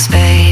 space.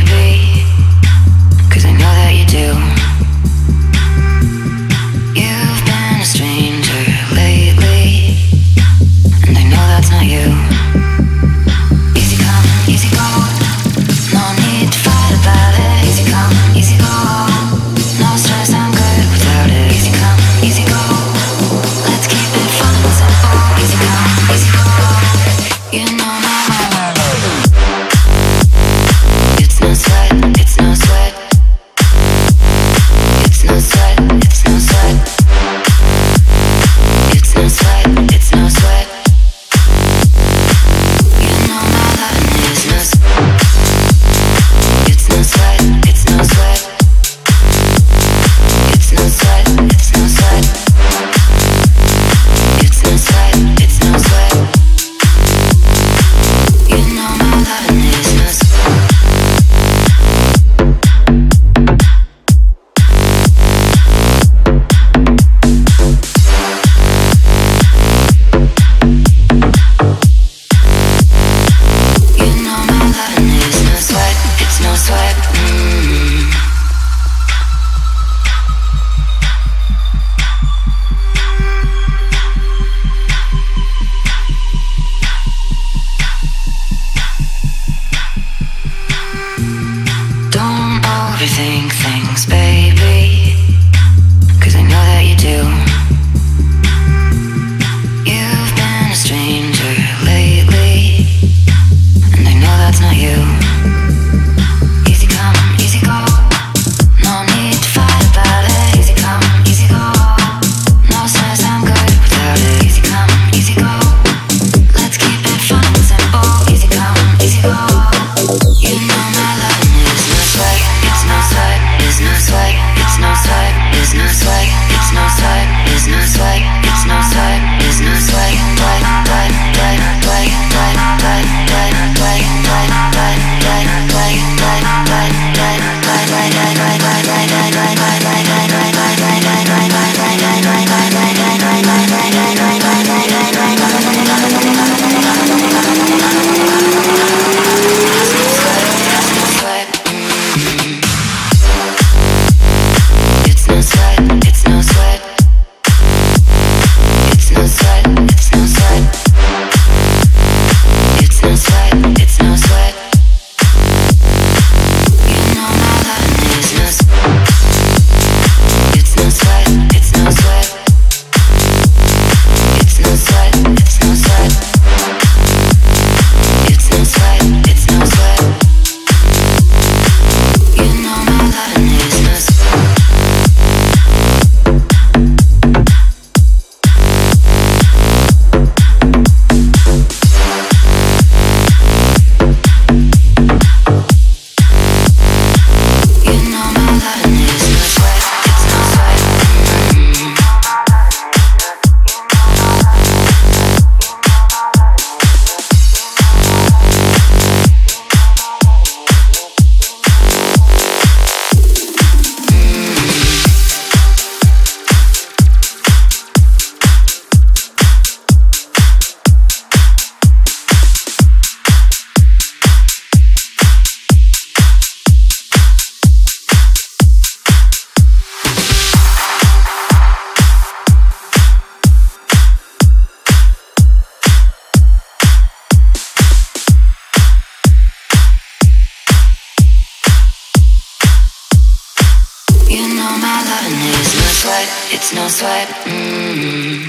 missing things, baby. Cause I know that you do. sweat, it's no sweat. Mm-hmm.